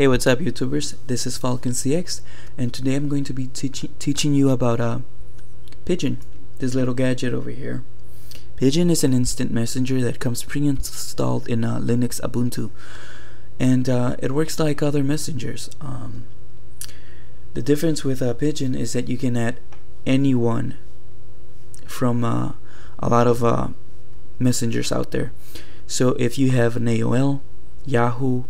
Hey, what's up, YouTubers? This is Falcon ZX, and today I'm going to be teach teaching you about uh, Pidgin, this little gadget over here. Pidgin is an instant messenger that comes pre-installed in uh, Linux Ubuntu, and uh, it works like other messengers. Um, the difference with uh, Pidgin is that you can add anyone from uh, a lot of uh, messengers out there. So if you have an AOL, Yahoo,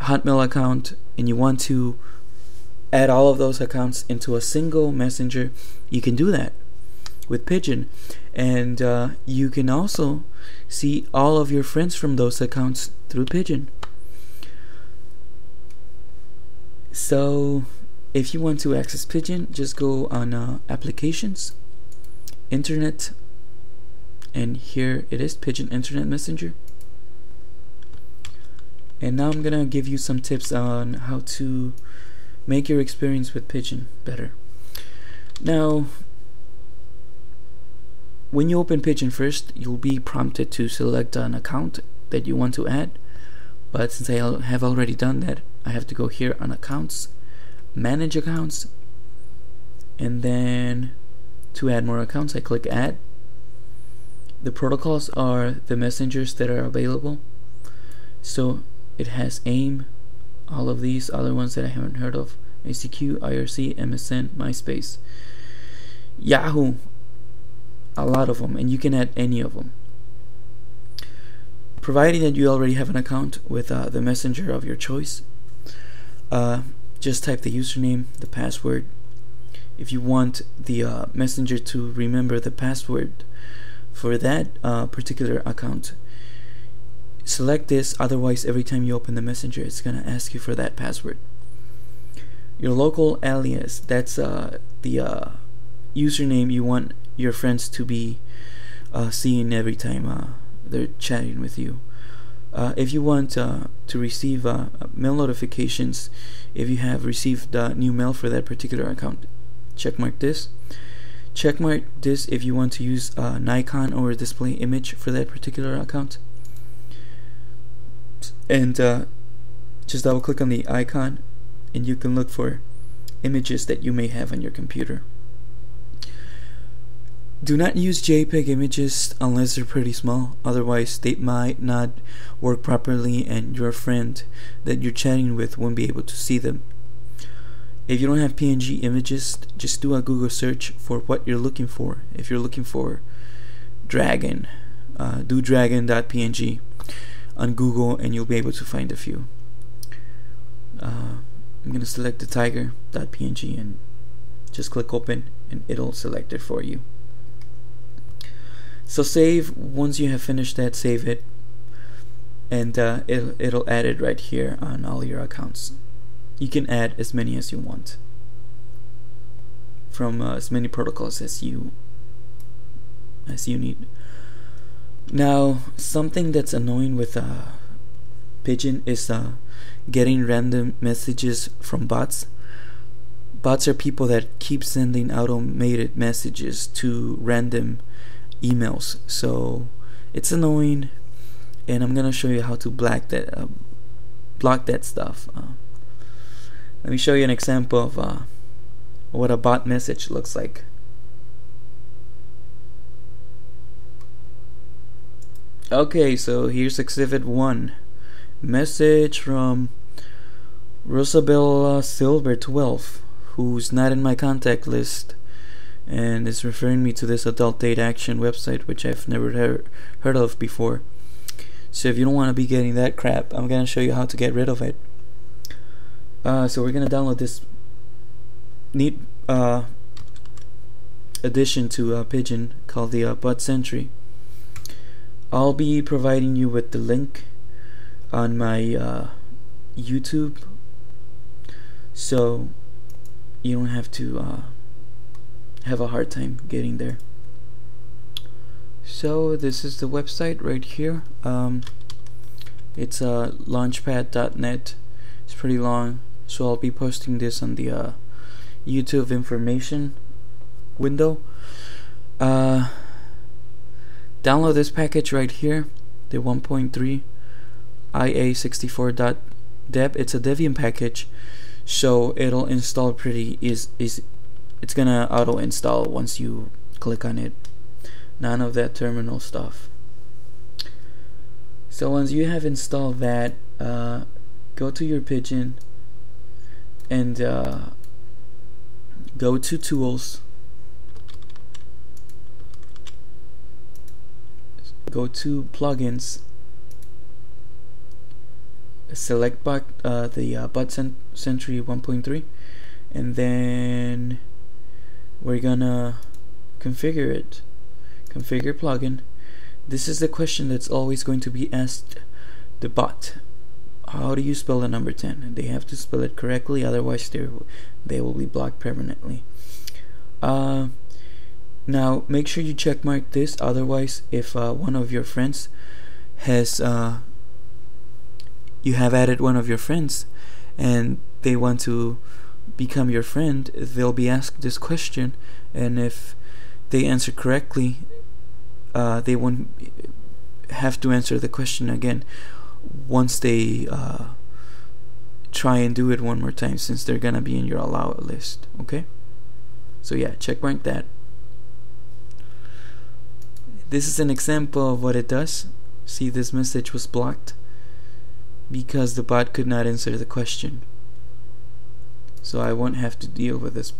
Hotmail account and you want to add all of those accounts into a single messenger, you can do that with Pidgin. And uh, you can also see all of your friends from those accounts through Pidgin. So if you want to access Pidgin, just go on uh, applications, internet, and here it is, Pidgin Internet Messenger and now I'm gonna give you some tips on how to make your experience with Pidgin better. Now when you open Pidgin first you'll be prompted to select an account that you want to add. But since I have already done that I have to go here on accounts manage accounts and then to add more accounts I click add. The protocols are the messengers that are available. So it has AIM, all of these other ones that I haven't heard of ICQ, IRC, MSN, MySpace, Yahoo, a lot of them, and you can add any of them. Providing that you already have an account with uh, the messenger of your choice, uh, just type the username, the password. If you want the uh, messenger to remember the password for that uh, particular account, select this otherwise every time you open the messenger it's gonna ask you for that password. Your local alias that's uh, the uh, username you want your friends to be uh, seeing every time uh, they're chatting with you. Uh, if you want uh, to receive mail notifications if you have received new mail for that particular account checkmark this. Checkmark this if you want to use an icon or display image for that particular account and uh, just double click on the icon and you can look for images that you may have on your computer. Do not use JPEG images unless they're pretty small otherwise they might not work properly and your friend that you're chatting with won't be able to see them. If you don't have PNG images just do a Google search for what you're looking for. If you're looking for dragon uh, do dragon.png on Google and you'll be able to find a few. Uh, I'm gonna select the tiger.png and just click open and it'll select it for you. So save once you have finished that save it and uh, it'll, it'll add it right here on all your accounts. You can add as many as you want from uh, as many protocols as you as you need. Now, something that's annoying with uh, Pidgin is uh, getting random messages from bots. Bots are people that keep sending automated messages to random emails. So it's annoying, and I'm gonna show you how to block that, uh, block that stuff. Uh, let me show you an example of uh, what a bot message looks like. Okay, so here's exhibit 1. Message from Rosabella Silver 12, who's not in my contact list and is referring me to this adult date action website which I've never he heard of before. So if you don't want to be getting that crap, I'm going to show you how to get rid of it. Uh, so we're going to download this neat uh, addition to uh, Pidgin called the uh, Bot Sentry. I'll be providing you with the link on my uh, YouTube. So you don't have to uh, have a hard time getting there. So this is the website right here. Um, it's uh, launchpad.net it's pretty long. So I'll be posting this on the uh, YouTube information window. Uh, download this package right here the 1.3 ia64.deb it's a debian package so it'll install pretty is is it's gonna auto install once you click on it. None of that terminal stuff. So once you have installed that uh, go to your Pidgin and uh, go to tools go to plugins. Select bot, uh, the uh, Sentry 1.3 and then we're gonna configure it. Configure plugin. This is the question that's always going to be asked the bot. How do you spell the number 10 and they have to spell it correctly otherwise they they will be blocked permanently. Uh, now make sure you check mark this otherwise if uh, one of your friends has uh, you have added one of your friends and they want to become your friend they'll be asked this question and if they answer correctly uh, they won't have to answer the question again once they uh, try and do it one more time since they're gonna be in your allow list okay? So yeah check rank that this is an example of what it does. See this message was blocked because the bot could not answer the question. So I won't have to deal with this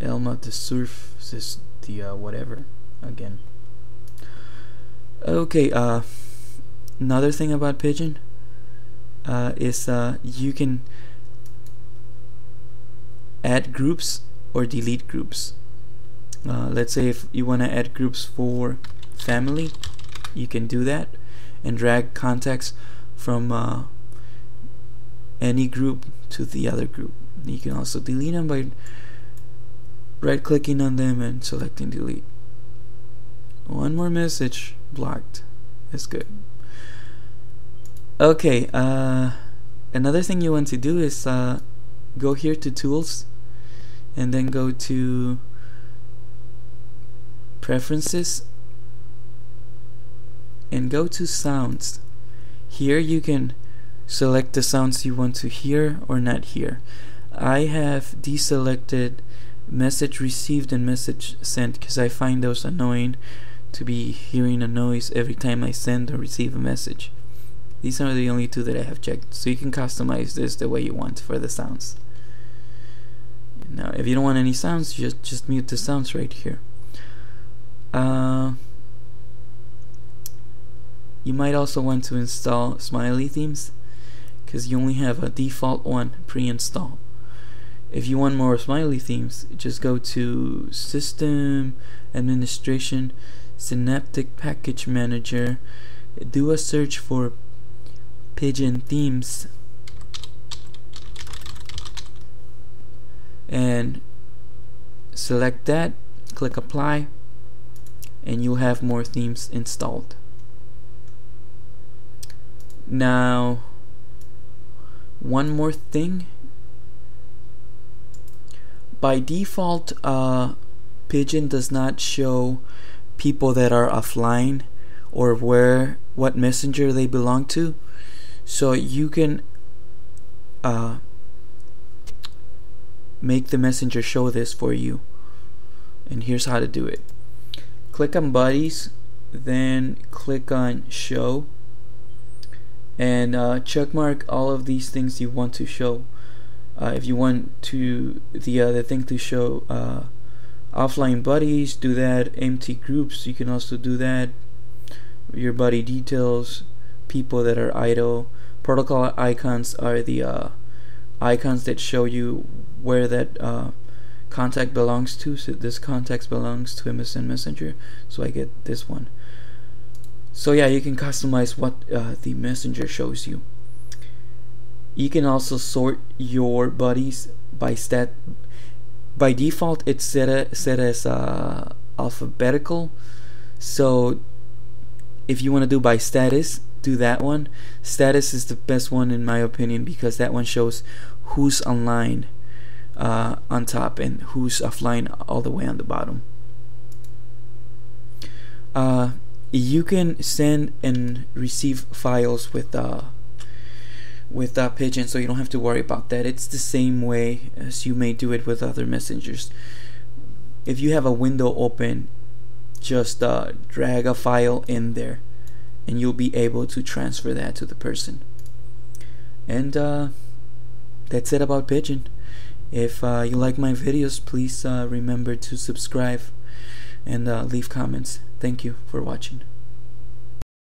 Elma the surf this the uh, whatever again. Okay uh another thing about Pidgin uh, is uh, you can add groups or delete groups. Uh, let's say if you want to add groups for family, you can do that and drag contacts from uh, any group to the other group. You can also delete them by right clicking on them and selecting delete. One more message blocked. That's good. Okay, uh, another thing you want to do is uh, go here to tools and then go to preferences and go to sounds. Here you can select the sounds you want to hear or not hear. I have deselected message received and message sent because I find those annoying to be hearing a noise every time I send or receive a message. These are the only two that I have checked. So you can customize this the way you want for the sounds. Now, if you don't want any sounds, just just mute the sounds right here. Uh, you might also want to install smiley themes because you only have a default one pre-installed. If you want more smiley themes, just go to System Administration, Synaptic Package Manager, do a search for Pidgin themes and select that click apply and you'll have more themes installed now one more thing. By default uh, Pidgin does not show people that are offline or where what messenger they belong to. So you can uh, make the messenger show this for you. And here's how to do it. Click on buddies then click on show and uh, check mark all of these things you want to show uh, if you want to the other thing to show uh, offline buddies do that empty groups you can also do that your buddy details people that are idle protocol icons are the uh, icons that show you where that uh, contact belongs to. So this contact belongs to MSN Messenger, so I get this one. So yeah, you can customize what uh, the messenger shows you. You can also sort your buddies by stat. By default, it's set, a, set as uh, alphabetical. So if you want to do by status, do that one. Status is the best one in my opinion because that one shows who's online uh, on top and who's offline all the way on the bottom. Uh, you can send and receive files with uh, with uh, Pidgin, so you don't have to worry about that. It's the same way as you may do it with other messengers. If you have a window open, just uh, drag a file in there, and you'll be able to transfer that to the person. And uh, that's it about Pidgin. If uh, you like my videos, please uh, remember to subscribe and uh, leave comments. Thank you for watching.